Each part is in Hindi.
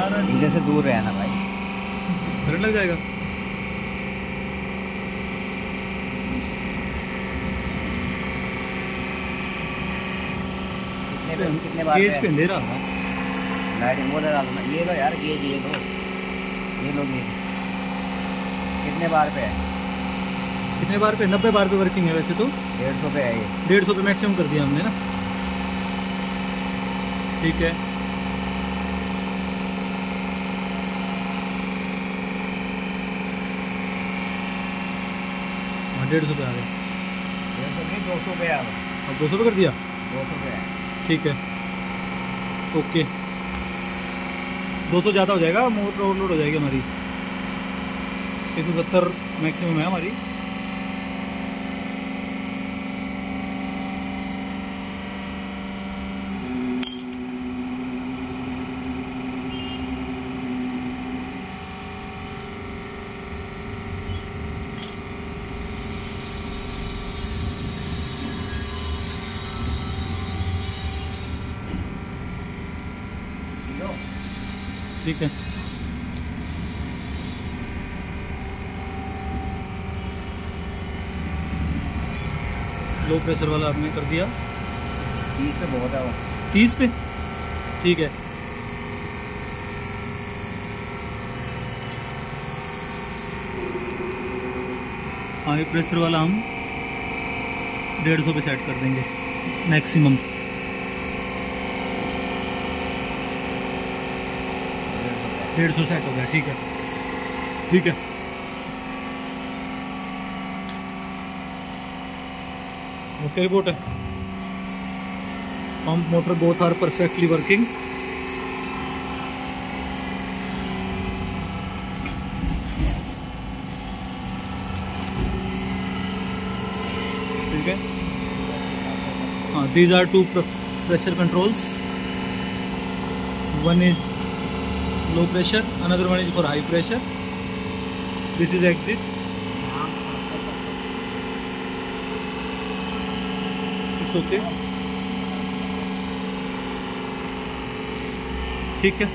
दूर रहना भाई। करंट लग जाएगा। कितने पे कितने बार गेज पे पे अंधेरा। है लाइटिंग वो लगा दो ये लो यार गेज ये लो। ये लो गेज कितने बार पे है? कितने बार पे? नब्बे बार पे वर्किंग है वैसे तो। डेढ़ सौ पे है ये। डेढ़ सौ पे मैक्सिमम कर दिया हमने ना। ठीक है। डेढ़ सौ पे आ गया। डेढ़ सौ नहीं दो सौ पे अब दो सौ पे कर दिया? दो सौ पे। ठीक है। ओके। दो सौ ज़्यादा हो जाएगा मोटर ओवरलोड हो जाएगी हमारी। एक सौ सत्तर मैक्सीम है हमारी लो ठीक है। लो प्रेशर वाला आपने कर दिया। तीस से बहुत है वो। तीस पे? ठीक है। हाई प्रेशर वाला हम डेढ़ सौ पे सेट कर देंगे मैक्सिमम डेढ़ सौ सेट हो गया, ठीक है। ठीक है। ओके रिपोर्ट है। Pump motor both are perfectly working ठीक है। हाँ these are two pressure controls one is low pressure another one is for high pressure this is exit it's okay ठीक है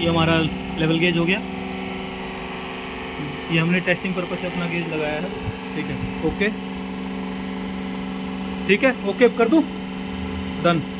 ये हमारा लेवल गेज हो गया ये हमने टेस्टिंग पर्पज से अपना गेज लगाया है ठीक है ओके ठीक है ओके कर दूँ डन